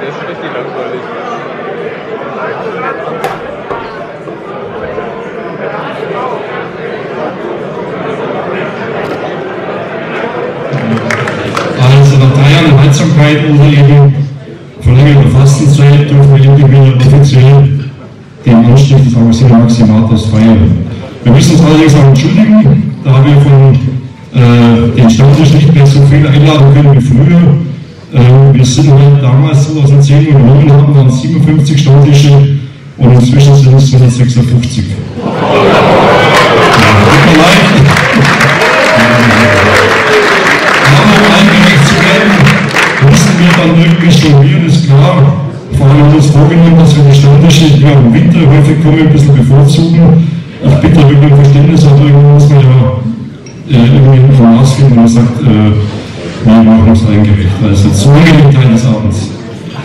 das ist richtig langweilig. Also nach drei Jahren Heizsamkeit oder eben verlängerter Fastenzeit dürfen wir wieder offiziell den Anstieg des Augustiner Maximators feiern. Wir müssen uns allerdings auch entschuldigen, da wir von äh, den Stammtisch nicht mehr so viel einladen können wie früher. Äh, sind halt damals 2010 übernommen haben, waren 57 Stammtische und inzwischen sind es 256. Ja, tut mir leid. Müssen wir dann irgendwie stornieren, ist klar. Vor allem uns vorgenommen, dass wir die Stammtische, die im Winter häufig kommen, ein bisschen bevorzugen. Ich bitte wirklich um Verständnis, aber irgendwann muss man ja äh, irgendwie ein Maß finden, man sagt, äh, wir machen es eingerecht. Also zur Gelegenheit des Abends.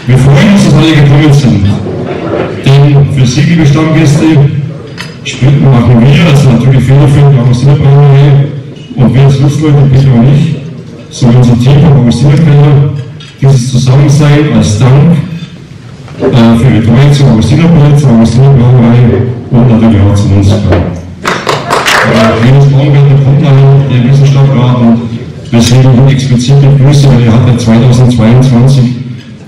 Wir freuen uns, dass alle gekommen sind. Denn für Sie, liebe Stammgäste, Spenden machen wir, also natürlich federführend die Augustinerbrauerei und wir als Lustleute, bitte auch nicht, so unser Team vom Augustinerkeller, dieses Zusammensein als Dank äh, für die Treue zum Augustinerbier, zur und natürlich auch zu uns. Äh, Venus Baumgartner nachher, der Wissenschaftler und weswegen ich ihn explizit begrüße, weil er hat ja 2022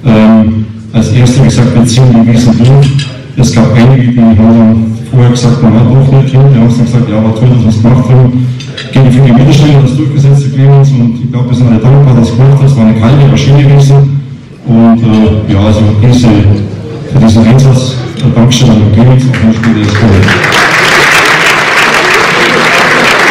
ähm, als erster gesagt, wir ziehen die Wiesen durch. Es gab einige, die haben vorher gesagt, man hat auch nicht hin, die haben gesagt, ja, war toll, dass wir es gemacht haben. Gegen viele Widerstände das durchgesetzt, Clemens, und ich glaube, wir sind alle dankbar, dass es gemacht hat. Es war eine kalte Maschine gewesen. Und äh, ja, also diese, für diesen Einsatz, äh, Dankeschön an den Clemens, auch wenn später ist toll.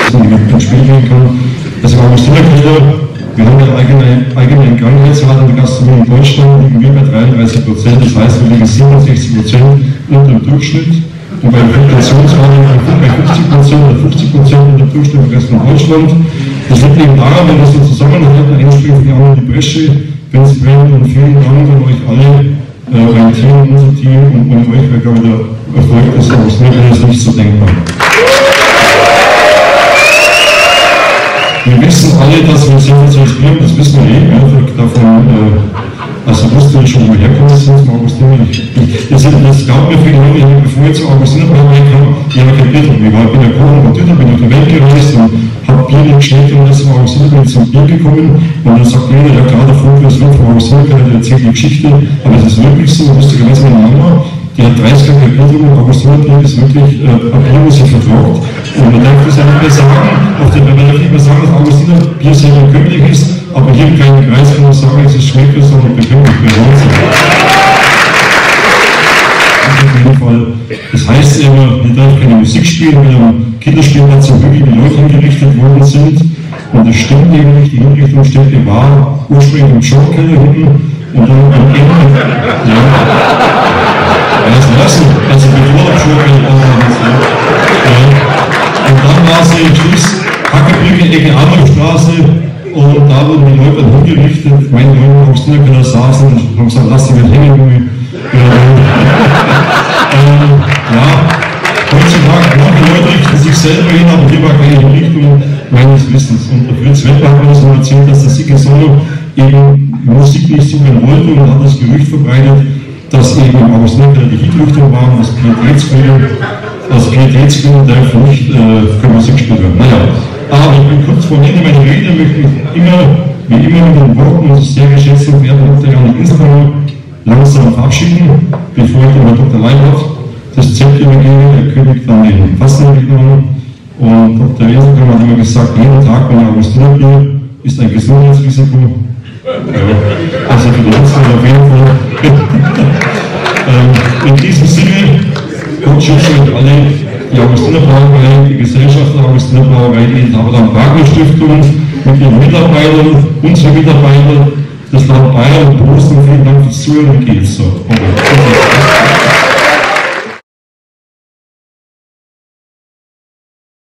Dass man mit ins Spiel gehen kann. Augustinerkeller, wir haben ja eigene, eigene Entgangenheitsrate in der Gastronomie in Deutschland, liegen wir bei 33 Prozent, das heißt, wir liegen 67 Prozent unter dem Durchschnitt. Und bei der Inflationsrate bei 50 Prozent oder 50 Prozent unter dem Durchschnitt im Rest von Deutschland. Das liegt eben daran, wenn wir so zusammenhalten, einspringen die anderen die Bresche, brennt und vielen Dank an euch alle, äh, mein Team, unser Team und ohne euch wäre, glaube ich, der Erfolg des Augustiner nicht so denkbar. Wir wissen alle, dass wir sehr zentrieren, das wissen wir eh, einfach davon, äh, also wusste ich schon, wo wir herkommen sind, zum Augustiner. Ich, ich, das, das gab mir viele Leute, ich, bevor ich zum Augustiner kam, ich habe kein Bier. Ich war, bin ja Koch und Tüter, bin durch die Welt gereist und habe Bier nicht geschmeckt und das zum Augustiner bin ich zum Bier gekommen. Und dann sagt jeder, ja klar, der Vogel ist vom Augustiner, der erzählt die Geschichte, aber es ist wirklich so, lustigerweise meine Mama, die hat 30 Jahre Bier getrunken, Augustinerbier ist wirklich äh, Papier, was sie verbraucht. Und man darf das ja nicht mehr sagen, auf der, man darf nicht mehr sagen, dass Augustiner Bier sehr bekömmlich ist, aber hier im kleinen Kreis kann man sagen, es ist schmeckt, sondern bekömmlich Wahnsinn. Auf jeden Fall. Das heißt immer, hier darf keine Musik spielen, weil am Kinderspielplatz so wirklich die Leute hingerichtet worden sind. Und das stimmt eben nicht, die Hinrichtungsstätte war ursprünglich im Schaukeller hinten und dann am Ende, ja, also lassen, also bevor der Schaukeller war, ja. Und dann war sie im Schluss Hackebrücke, Ecke Adolfstraße und da wurden die Leute hingerichtet. Meine Leute aus Niederkeller saßen und haben gesagt, lass sie nicht hängen, Junge. ähm, ja, heutzutage machen Leute richten sich selber hin, aber hier war keine Hinrichtung meines Wissens. Und der Fritz Wettler hat uns erzählt, dass der Sicke Solo eben Musik nicht singen wollte und hat das Gerücht verbreitet, dass eben im August die Hitlüftung waren, das Pietätsgründe aus Pietätsgründen darf nicht äh, für Musik gespielt werden. Naja, aber ich bin kurz vor Ende meiner Rede, möchte ich immer, wie immer mit den Worten unseres sehr geschätzten Dr. Janik Instermann langsam verabschieden, bevor ich über Dr. Leibert das Zepter übergebe. Er kündigt dann den Fastenredner an. Und Dr. Wesenkammer hat immer gesagt, jeden Tag bei Augustinerbier ist ein Gesundheitsrisiko. Also für die Letzten auf jeden Fall. in diesem Sinne, Gott schütze euch alle, die Augustinerbrauerei, die Gesellschaft der Augustinerbrauerei, die Tabadan Wagner Stiftung mit ihren Mitarbeitern, unsere Mitarbeiter, das Land Bayern und Posten. Vielen Dank fürs Zuhören und geht's so. Okay.